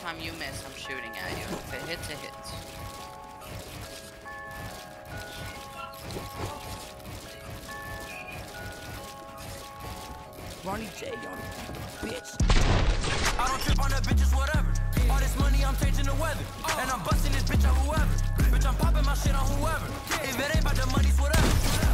time you miss, I'm shooting at you. If it hits, it hits. Ronnie J on bitch. I don't trip on the bitches, whatever. All this money, I'm changing the weather. And I'm busting this bitch on whoever. Bitch, I'm popping my shit on whoever. If it ain't about the money's whatever.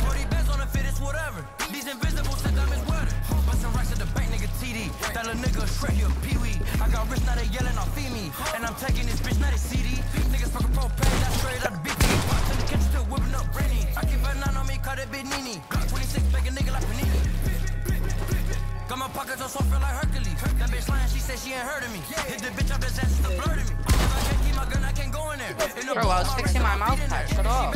40 bands on the fit, it's whatever. These invisible set diamonds weather. Busting racks at the bank, nigga TD. That little nigga Shrek, you a peewee. I got rich, now they yelling, I'll feed me. And I'm taking this bitch, now they CD. Niggas fucking propane, that's straight the BP. In the kitchen, still whipping up Brenny. I keep a nine on me, call that bitch Nini. Glock 26, big a nigga like Panini. Got my pockets on soft, feel like Hercules. That bitch lying, she said she ain't heard of me. Hit the bitch up, his ass is the blur to me. I can't keep my gun, I can't go in there. Bro, I was fixing my mouth feeding shut up.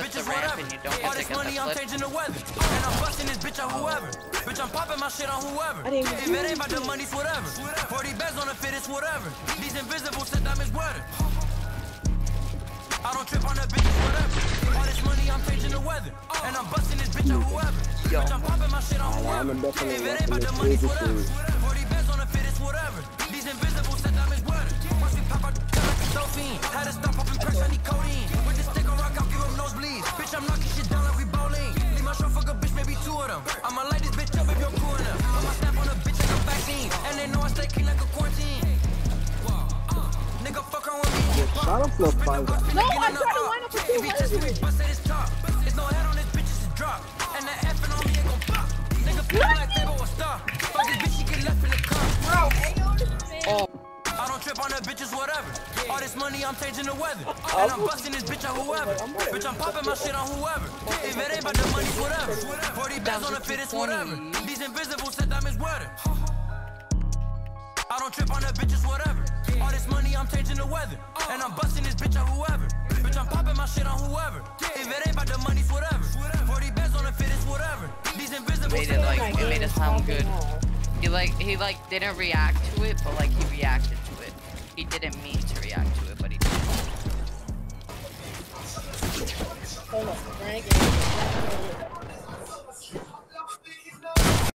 Bitches, whatever. and you don't get All this money, I'm changing the weather. And I'm busting this bitch on whoever. Bitch, I'm popping my shit on whoever. If it do ain't about the money's whatever. 40 bands on the fit, it's whatever. These invisible set diamonds weather. I don't trip on the bitches, whatever. All this money, I'm changing the weather. And I'm busting this bitch on whoever. Bitch, I'm popping my shit on whoever. If it ain't about the watching money's this whatever. 40 bands on the fit, it's whatever. These invisible set diamonds weather. Once we pop out, like a dolphin. Had to stop popping perks, I need codeine. Stop. Fuck this bitch, she get left in the car. Bro, Ayo, I don't trip on the bitches, whatever. All this money, I'm changing the weather. And I'm busting this bitch on whoever. Bitch, I'm popping my shit on whoever. If it ain't about the money, whatever. 40 bands on the fit, it's whatever. These invisible set diamonds weather. I don't trip on the bitches, whatever. All this money, I'm changing the weather. And I'm busting this bitch on whoever. Bitch, I'm popping my shit on whoever. If it ain't about the money, whatever. 40 bands on the fit, it's whatever. These invisible Made it like diamonds it made it sound good. He like he like didn't react to it, but like he reacted to it. He didn't mean to react to it, but he did. hold on, Renegade.